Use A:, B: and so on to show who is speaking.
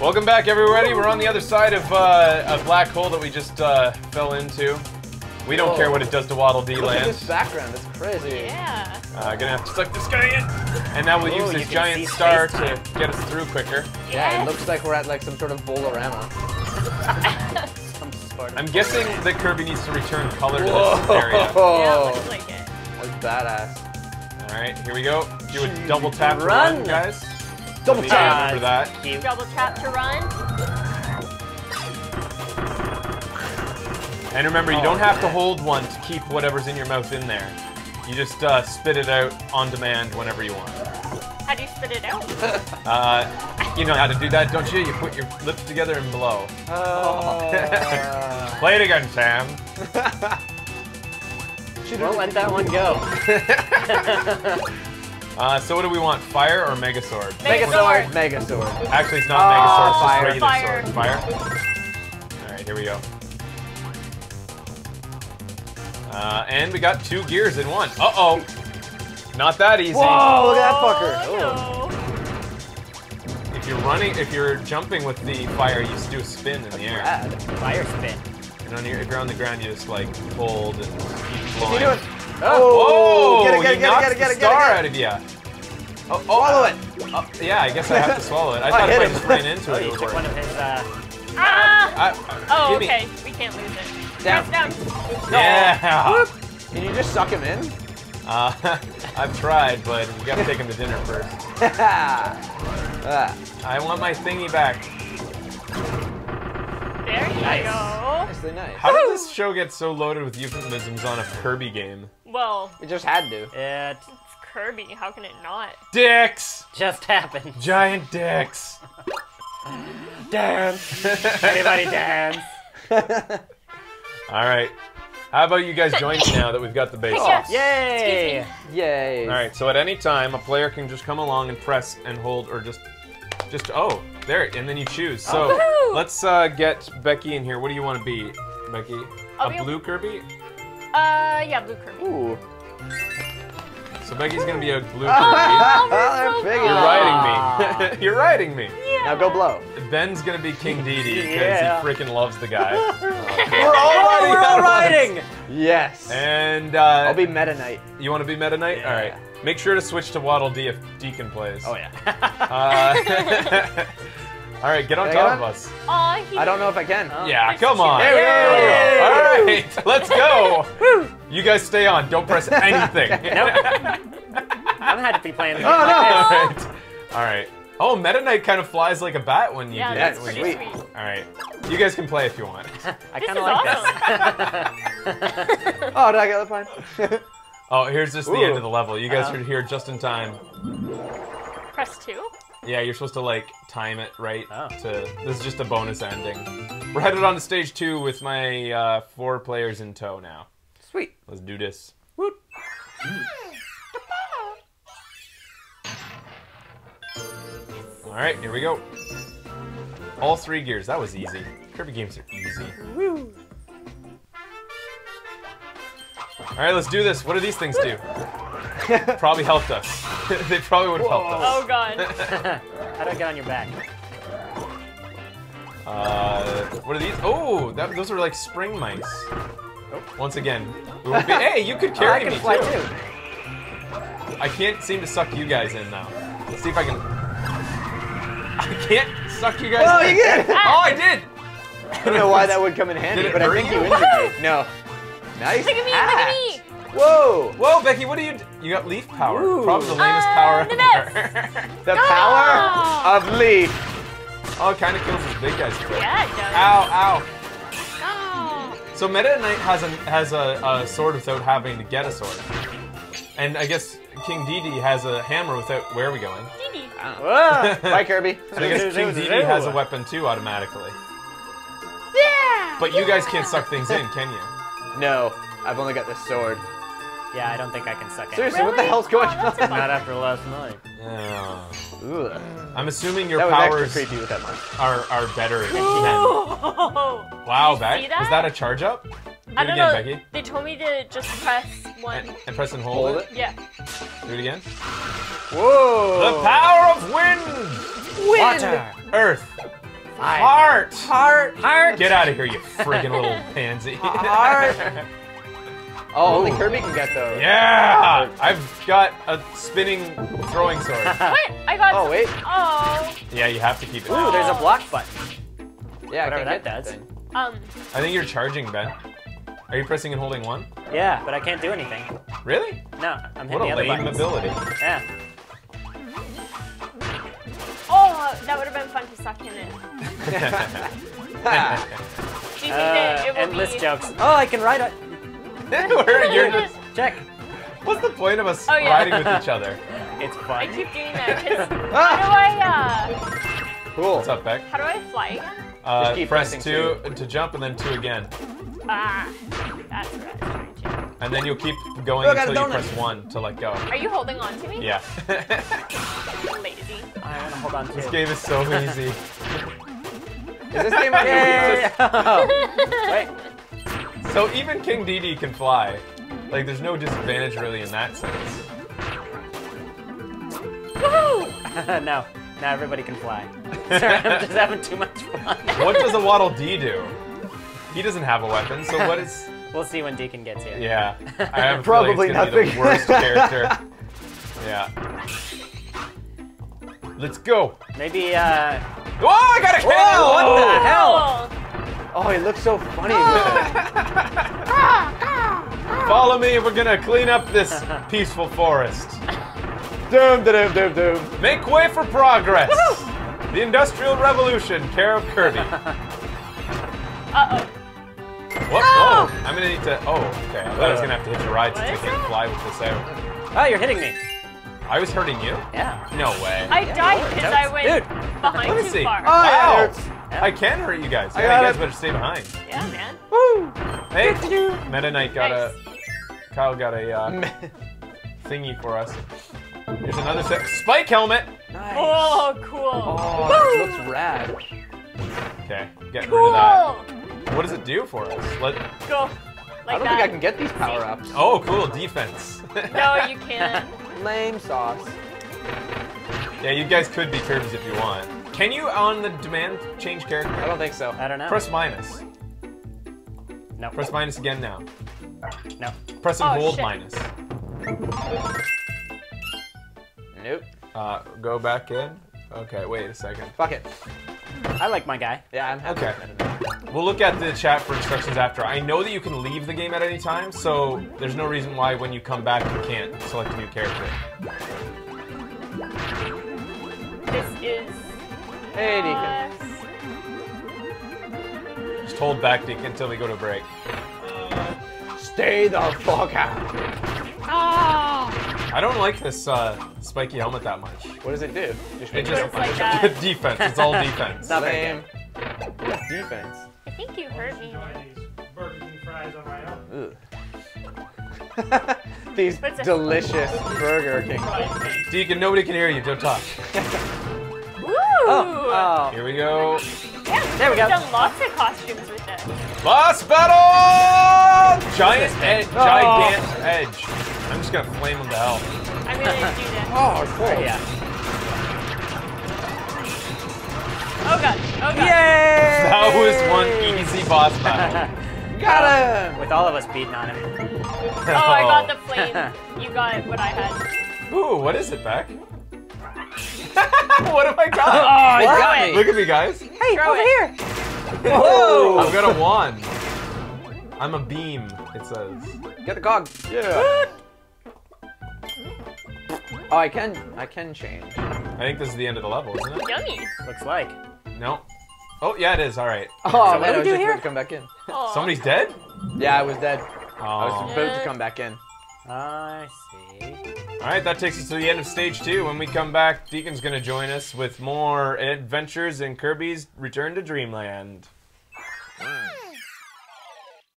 A: Welcome back, everybody. We're on the other side of uh, a black hole that we just uh, fell into. We don't
B: Whoa.
A: care what it does to Waddle Dee
B: Look at
A: land.
B: this background. It's crazy.
C: Yeah.
A: Uh, gonna have to suck this guy in. And now we'll
D: Ooh,
A: use this giant star to get us through quicker.
B: Yeah,
C: Yes.
B: it looks like we're at like some sort of Bolorama.
D: Some sort of
A: I'm guessing that Kirby needs to return color to this area.
C: Yeah, looks like it.
B: That's badass.
A: All right, here we go. Do a double tap run,
D: Run.
A: guys.
B: Double
A: Let
B: tap.
A: Remember that.
D: cute.
C: Double tap to run.
A: And remember, you
B: Oh,
A: don't have to hold one to keep whatever's in your mouth in there. You just uh, spit it out on demand whenever you want.
C: How do you spit it out?
A: Uh, you know how to do that, don't you? You put your lips together and blow.
B: Uh,
A: Play it again, Sam.
D: Won't let that one go.
A: Uh, so what do we want, fire or Megazord?
C: Megazord.
B: Megazord.
A: Actually, it's not
B: Oh,
A: Megazord, it's
B: fire.
A: just regular sword. Fire? Alright, here we go. Uh, and we got two gears in one. Uh-oh. Not that easy.
B: Whoa, look at that fucker.
C: Oh, no.
A: If you're running, if you're jumping with the fire, you just do a spin in the air.
B: Rad.
D: Fire spin.
A: And on your, if you're on the ground, you just like hold and keep
B: What's
A: blowing.
B: He doing?
A: Oh,
B: get it, get it,
A: he
B: get it,
A: knocks
B: get it, get
A: the
B: it, get it,
A: star
B: get it.
A: out of you. Oh, oh,
B: Swallow it.
A: oh, yeah, I guess I have to swallow it. I
B: I
A: thought if
B: hit
A: I
B: him.
A: just ran into
D: Oh,
A: it, it
D: you
A: would
D: took
A: work.
D: one of his, uh...
C: Ah!
A: I-
C: Oh,
A: give me-
C: okay. We can't lose it.
B: Down.
C: Press down.
A: Yeah.
B: Can you just suck him in?
A: Uh, I've tried, but you gotta take him to dinner first.
B: ah,
A: I want my thingy back.
C: There you
D: Nice.
C: go.
B: Nicely nice.
A: How did this show get so loaded with euphemisms on a Kirby game?
C: Well,
B: We just had to.
D: It
C: it's Kirby. How can it not?
A: Dicks!
D: just happened.
A: Giant dicks!
D: Dance. Anybody dance.
A: Alright. How about you guys join me now that we've got the base
C: Yes.
A: off?
D: Yay.
B: Yay.
A: Alright, so at any time, a player can just come along and press and hold, or just, just, oh, there, and then you choose. So,
C: Woohoo!
A: let's uh, get Becky in here. What do you want to be, Becky?
C: I'll
A: a
C: be a-
A: blue Kirby?
C: Uh, yeah, blue Kirby.
B: Ooh.
A: So Becky's gonna be a blue Kirby.
B: Ah,
C: they're so.
A: You're riding me. You're riding me.
B: Now go blow.
A: Ben's gonna be King Dedede because
D: Yeah.
A: he freaking loves the guy.
B: We're all
D: Oh, we're all riding.
B: Yes.
A: And uh,
B: I'll be Meta Knight.
A: you want to be Meta Knight?
D: Yeah.
A: All right. Make sure to switch to Waddle Dee if Deacon plays.
D: Oh, yeah.
A: Uh, all right, get on
B: Can
A: top
B: get
A: of us.
C: Aw,
B: I don't know if I can.
D: Oh.
A: Yeah,
C: There's
A: come on.
B: There we go.
A: All right, let's go. You guys stay on. Don't press anything.
D: Nope. I'm gonna have to be playing the game
B: Oh,
D: like
A: All
D: this.
A: right. All right. Oh, Meta Knight kind of flies like a bat when you
C: Yeah,
A: do
C: that's
A: it. when
C: pretty
A: you-
C: sweet.
B: sweet.
A: All right. You guys can play if you want.
D: I kind of like
C: awesome.
D: this.
B: Oh, did I get the point?
A: Oh, here's just the
B: Ooh.
A: end of the level. You guys
D: Uh-huh.
A: are here just in time.
C: Press two.
A: Yeah, you're supposed to like time it right.
D: Oh.
A: To this is just a bonus ending. We're headed on to stage two with my uh, four players in tow now.
B: Sweet.
A: Let's do this. All right, here we go. All three gears. That was easy. Kirby games are easy. All right, let's do this. What do these things do? probably helped us. they probably would have helped us.
C: Oh god.
D: How do I get on your back?
A: Uh, what are these? Oh, that, those are like spring mice. Once again, we be, hey, you could carry
D: Oh, I
A: carry
D: can
A: me
D: fly
A: too.
D: too.
A: I can't seem to suck you guys in now. Let's see if I can. I can't suck you guys.
B: Oh,
A: in.
B: you get it.
A: Oh, I did.
B: I don't know why that would come in handy,
A: Did it
B: but I
A: hurt
B: think
A: you?
B: you injured me. No. Nice.
C: Look at me,
B: hat.
C: look at me.
B: Whoa.
A: Whoa, Becky, what do you? d- You got leaf power.
B: Ooh.
A: Probably the lamest
C: Uh,
A: power
C: the
A: ever.
B: The
C: Ah.
B: power of Leaf.
A: oh, it kind of kills these big guys. quick.
C: Yeah, it does.
A: Ow, ow.
C: Oh.
A: So Meta Knight has a has a, a sword without having to get a sword, and I guess King Dedede has a hammer without. Where are we going?
C: Dee Dee.
B: Bye, Kirby.
A: So I guess King Dedede has a weapon too automatically.
C: Yeah.
A: But you guys can't suck things in, can you?
B: No, I've only got this sword.
D: Yeah, I don't think I can suck it.
B: Seriously, what the hell's going
C: Oh,
B: on?
D: Not after last night.
A: Yeah.
B: Ugh.
A: I'm assuming your
B: That
A: powers
B: creepy with that one.
A: are, are better than. Wow,
C: Did you
A: Beck.
C: that?
A: Was that a charge up? Do
C: I don't
A: again,
C: know.
A: Becky.
C: They told me to just press one.
A: And, and press and hold,
B: Hold
A: it.
B: it.
C: Yeah.
A: Do it again.
B: Whoa.
A: The power of wind!
D: Water.
A: Earth. Heart!
B: Heart.
D: Heart!
A: Get out of here, you friggin' little pansy.
B: Heart. Oh, only Kirby can get those.
A: Yeah! I've got a spinning throwing sword.
C: What? I got.
B: Oh wait.
C: Oh.
A: Yeah, you have to keep it.
D: Ooh, there's a block button.
B: Yeah,
D: Whatever
B: I can't
D: that does.
B: thing.
C: Um.
A: I think you're charging, Ben. Are you pressing and holding one?
D: Yeah, but I can't do anything.
A: Really?
D: No, I'm
A: What
D: hitting the
A: a
D: other
A: lame
D: buttons.
A: ability.
D: Yeah.
C: That would have been fun to suck him in it. Do you think
D: Uh,
C: that it will
D: endless
C: be?
D: jokes. Oh, I can ride it.
A: Where you're just.
D: Check.
A: What's the point of us
C: Oh, yeah.
A: riding with each other?
D: It's fun.
C: I keep doing that because how do I uh
B: cool.
A: What's up, Beck?
C: how do I fly?
A: Uh,
B: Just keep
A: press
B: pressing
A: two to jump and then two again.
C: Ah, that's what I was trying to.
A: And then you'll keep going
B: Look, got
A: until you press one to let go.
C: Are you holding on to me?
A: Yeah.
D: Hold on to
A: this game is so easy.
B: Is this game on
D: Yay!
B: YouTube?
D: Wait.
A: So even King Dedede can fly. Like, there's no disadvantage really in that sense.
C: Woo!
D: no. Now everybody can fly. Sorry, I'm just having too much fun.
A: What does a Waddle Dee do? He doesn't have a weapon, so what is...
D: We'll see when Deacon gets here.
A: Yeah. I have
B: Probably
A: feeling be
B: nothing.
A: the worst character. Yeah. Let's go.
D: Maybe, uh...
A: Oh, I got a kill!
B: Whoa, what the
C: hell?
B: Oh, he looks so funny.
A: Follow me, we're gonna clean up this peaceful forest.
B: doom, doom, doom, doom.
A: Make way for progress. The Industrial Revolution, care of Kirby.
C: Uh oh.
A: What? Oh, I'm gonna need to. Oh, okay. I thought I was gonna have to hitch a ride to
C: What
A: take
C: is
A: it and fly with this out.
D: Oh, you're hitting me.
A: I was hurting you?
D: Yeah.
A: No way.
C: I died because. I went
D: Dude,
C: behind
A: let me
C: too
A: see.
C: far.
B: Oh, yeah,
A: Ow.
B: it hurts.
A: I can hurt you guys.
B: I
A: Yeah,
B: got
A: you guys
B: it.
A: better stay behind.
C: Yeah, man.
B: Woo.
A: Hey, Meta Knight got
C: Nice.
A: a. Kyle got a uh, thingy for us. Here's another set. Spike helmet.
B: Nice.
C: Oh, cool.
B: Oh, it looks rad.
A: Okay, getting rid of that. What does it do for us? Let.
C: Go.
B: I don't
C: that.
B: think I can get these power ups.
A: Oh, cool. Defense.
C: No, you can't.
B: Lame sauce.
A: yeah, you guys could be Kirby's if you want. Can you on the demand change character?
B: I don't think so.
D: I don't know.
A: Press minus.
D: no.
A: Press minus again now.
D: No.
A: Press and
C: Oh,
A: hold
C: shit.
A: minus.
B: Nope.
A: Uh, go back in. Okay, wait a second.
B: Fuck it.
D: I like my guy.
B: Yeah, I'm happy.
A: Okay.
B: With that.
A: We'll look at the chat for instructions after. I know that you can leave the game at any time, so there's no reason why when you come back you can't select a new character.
C: This is.
B: Hey, Deacon.
A: Just hold back Dick, until we go to break.
B: Stay the fuck out.
C: Ah!
A: I don't like this uh, spiky helmet that much.
B: What does it do? Just
A: It just
C: It's like
A: defense. It's all defense.
D: Not
B: lame. Defense.
C: I think you hurt me.
E: These Burger King fries on my own.
B: These delicious Burger King.
A: Deacon, nobody can hear you. Don't talk.
C: Woo!
D: Oh, oh.
A: Here we go.
C: Yeah,
D: There we go.
C: We've done lots of costumes with it.
A: Boss battle! Giant edge.
D: Oh.
A: Gigantic edge. I'm just gonna flame him to hell.
C: I'm gonna do this.
B: Oh, cool.
D: Yeah.
C: Oh god. Oh god.
D: Yay!
A: That was one easy boss battle.
B: Got uh, him.
D: With all of us beating on him.
C: Oh, I got the oh. flame. You got what I had.
A: Ooh, what is it, Beck? what have I
C: Oh,
A: got?
B: I got
C: it.
A: Look at me, guys.
D: Hey,
C: Throw
D: over
C: it.
D: here!
B: Whoa.
A: I've got a wand. I'm a beam, it says.
B: Get the cog. Yeah. Oh, I can. I can change.
A: I think this is the end of the level, isn't it?
C: Yummy.
D: Looks like.
A: No. Oh, yeah, it is. All right.
B: Oh
D: what
B: man,
D: do
B: I
D: we
B: was just
D: here?
B: about to come back in.
C: Aw.
A: Somebody's dead?
B: Yeah, I was dead. I
A: Oh.
B: was about to come back in.
D: I see.
A: All right, that takes us to the end of stage two. When we come back, Deacon's going to join us with more adventures in Kirby's Return to Dreamland.